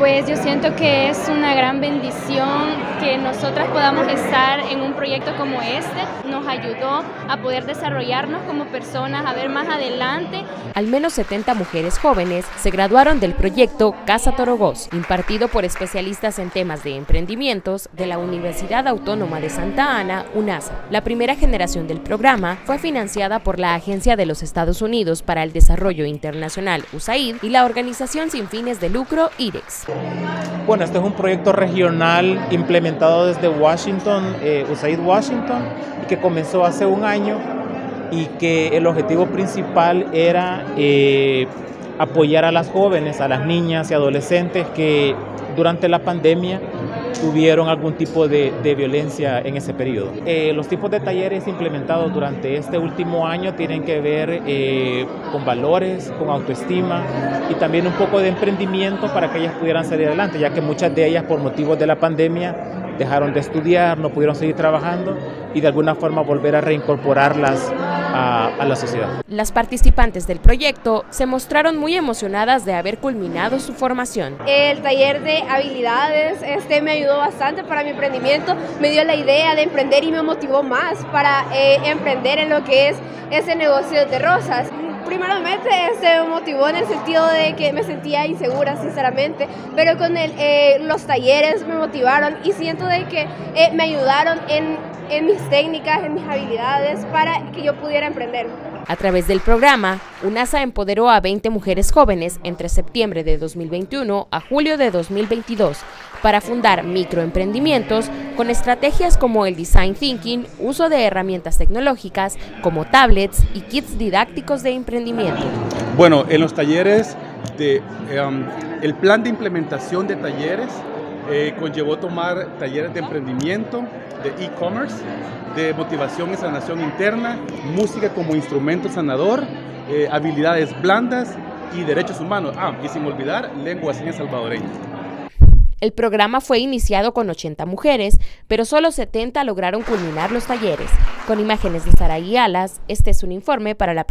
Pues yo siento que es una gran bendición que nosotras podamos estar en un proyecto como este. Nos ayudó a poder desarrollarnos como personas, a ver más adelante. Al menos 70 mujeres jóvenes se graduaron del proyecto Casa Torogós, impartido por especialistas en temas de emprendimientos de la Universidad Autónoma de Santa Ana, UNASA. La primera generación del programa fue financiada por la Agencia de los Estados Unidos para el Desarrollo Internacional, USAID, y la organización sin fines de lucro, IREX. Bueno, este es un proyecto regional implementado desde Washington, eh, USAID Washington, que comenzó hace un año y que el objetivo principal era eh, apoyar a las jóvenes, a las niñas y adolescentes que durante la pandemia tuvieron algún tipo de, violencia en ese periodo. Eh, los tipos de talleres implementados durante este último año tienen que ver eh, con valores, con autoestima y también un poco de emprendimiento para que ellas pudieran salir adelante, ya que muchas de ellas por motivos de la pandemia dejaron de estudiar, no pudieron seguir trabajando y de alguna forma volver a reincorporarlas a, la sociedad. Las participantes del proyecto se mostraron muy emocionadas de haber culminado su formación. El taller de habilidades este, me ayudó bastante para mi emprendimiento, me dio la idea de emprender y me motivó más para eh, emprender en lo que es ese negocio de rosas primeramente se me motivó en el sentido de que me sentía insegura, sinceramente, pero con el, eh, los talleres me motivaron y siento de que eh, me ayudaron en, en mis técnicas, en mis habilidades para que yo pudiera emprender. A través del programa, UNASA empoderó a 20 mujeres jóvenes entre septiembre de 2021 a julio de 2022 para fundar microemprendimientos con estrategias como el design thinking, uso de herramientas tecnológicas como tablets y kits didácticos de emprendimiento. Bueno, en los talleres, de, em, el plan de implementación de talleres eh, conllevó tomar talleres de emprendimiento, de e-commerce, de motivación y sanación interna, música como instrumento sanador, eh, habilidades blandas y derechos humanos. Ah, y sin olvidar, lengua señas salvadoreña. El programa fue iniciado con 80 mujeres, pero solo 70 lograron culminar los talleres. Con imágenes de Saraí Alas, este es un informe para la.